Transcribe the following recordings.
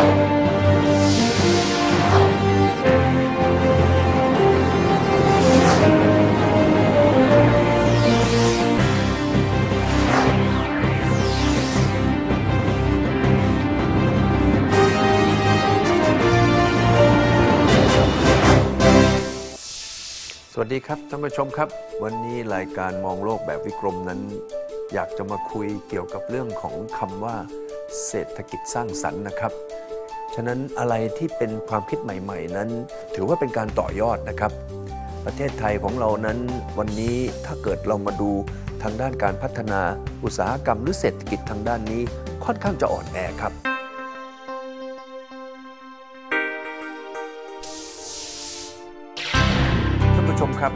สวัสดีครับท่านผู้ชมครับ วันนี้รายการมองโลกแบบวิกรมนั้น อยากจะมาคุยเกี่ยวกับเรื่องของคำว่า เศรษฐกิจสร้างสรรค์นะครับ ฉะนั้นอะไรที่เป็นความคิดใหม่ ๆ นั้น ถือว่าเป็นการต่อยอดนะครับ ประเทศไทยของเรานั้นวันนี้ถ้าเกิดเรามาดูทางด้านการพัฒนาอุตสาหกรรมหรือเศรษฐกิจทางด้านนี้ค่อนข้างจะอ่อนแอครับท่านผู้ชมครับ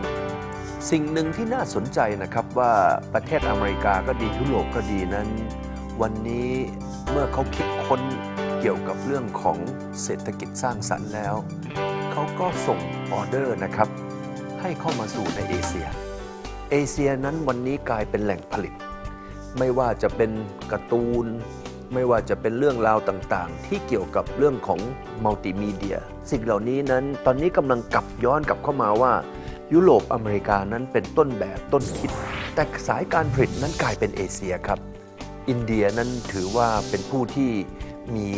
สิ่งหนึ่งที่น่าสนใจนะครับว่าประเทศอเมริกาก็ดียุโรปก็ดีนั้น วันนี้เมื่อเขาคิดค้น เกี่ยวกับเรื่องของเศรษฐกิจสร้างสรรค์แล้ว เขาก็ส่งออเดอร์นะครับ ให้เข้ามาสู่ในเอเชีย เอเชียนั้นวันนี้กลายเป็นแหล่งผลิต ไม่ว่าจะเป็นการ์ตูน ไม่ว่าจะเป็นเรื่องราวต่างๆ ที่เกี่ยวกับเรื่องของมัลติมีเดีย สิ่งเหล่านี้นั้นตอนนี้กำลังกลับย้อนกลับเข้ามาว่า ยุโรปอเมริกานั้นเป็นต้นแบบต้นคิด แต่สายการผลิตนั้นกลายเป็นเอเชียครับ อินเดียนั้นถือว่าเป็นผู้ที่ มี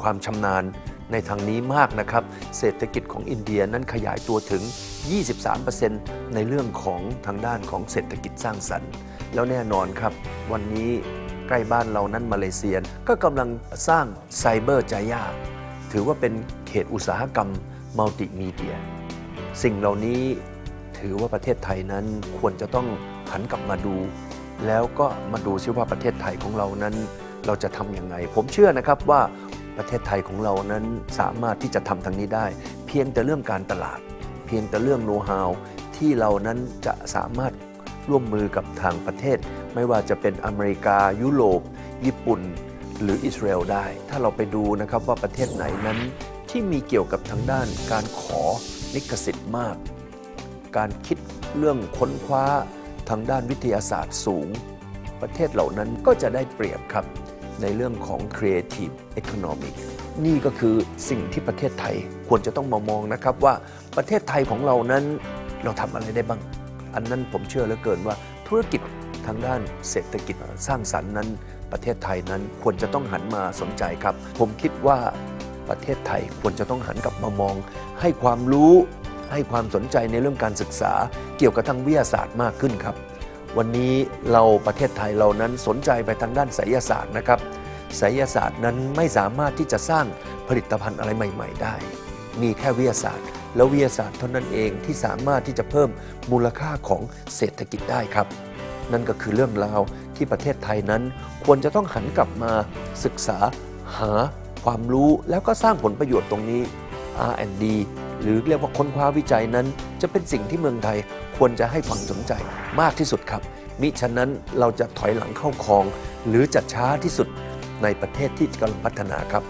ความชำนาญในทางนี้มากนะครับ เศรษฐกิจของอินเดียนั้นขยายตัวถึง 23%ในเรื่องของทางด้านของเศรษฐกิจสร้างสรรค์ แล้วแน่นอนครับ วันนี้ใกล้บ้านเรานั้นมาเลเซียก็กำลังสร้างไซเบอร์จายาถือว่าเป็นเขตอุตสาหกรรมมัลติมีเดีย สิ่งเหล่านี้ถือว่าประเทศไทยนั้นควรจะต้องหันกลับมาดู แล้วก็มาดูซิว่าประเทศไทยของเรานั้น เราจะทำยังไง ผมเชื่อนะครับว่าประเทศไทยของเรานั้นสามารถที่จะทำทางนี้ได้ เพียงแต่เรื่องการตลาด เพียงแต่เรื่องโน้ตฮาวที่เรานั้นจะสามารถร่วมมือกับทางประเทศ ไม่ว่าจะเป็นอเมริกา ยุโรป ญี่ปุ่น หรืออิสราเอลได้ ถ้าเราไปดูนะครับว่าประเทศไหนนั้นที่มีเกี่ยวกับทางด้านการขอลิขสิทธิ์มาก การคิดเรื่องค้นคว้าทางด้านวิทยาศาสตร์สูง ประเทศเหล่านั้นก็จะได้เปรียบครับ ในเรื่องของ Creative Economic นี่ก็คือสิ่งที่ประเทศไทยควรจะต้องมามองนะครับว่าประเทศไทยของเรานั้นเราทำอะไรได้บ้าง อันนั้นผมเชื่อเหลือเกินว่าธุรกิจทางด้านเศรษฐกิจสร้างสรรค์นั้น ประเทศไทยนั้นควรจะต้องหันมาสนใจครับ ผมคิดว่าประเทศไทยควรจะต้องหันกลับมามอง ให้ความรู้ให้ความสนใจในเรื่องการศึกษาเกี่ยวกับทางวิทยาศาสตร์มากขึ้นครับ วันนี้เราประเทศไทยเรานั้นสนใจไปทางด้านไสยศาสตร์นะครับไสยศาสตร์นั้นไม่สามารถที่จะสร้างผลิตภัณฑ์อะไรใหม่ ๆ ได้ มีแค่วิทยาศาสตร์ แล้ววิทยาศาสตร์เท่านั้นเองที่สามารถที่จะเพิ่มมูลค่าของเศรษฐกิจได้ครับ นั่นก็คือเรื่องราวที่ประเทศไทยนั้น ควรจะต้องหันกลับมาศึกษาหาความรู้แล้วก็สร้างผลประโยชน์ตรงนี้ R&D หรือเรียกว่าค้นคว้าวิจัยนั้น จะเป็นสิ่งที่เมืองไทยควรจะให้ความสนใจมากที่สุดครับ มิฉะนั้นเราจะถอยหลังเข้าคลอง หรือจะช้าที่สุดในประเทศที่กำลังพัฒนาครับ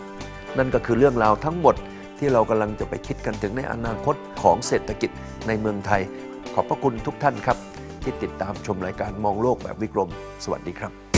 นั่นก็คือเรื่องราวทั้งหมดที่เรากำลังจะไปคิดกันถึงในอนาคตของเศรษฐกิจในเมืองไทย ขอบพระคุณทุกท่านครับ ที่ติดตามชมรายการมองโลกแบบวิกรม สวัสดีครับ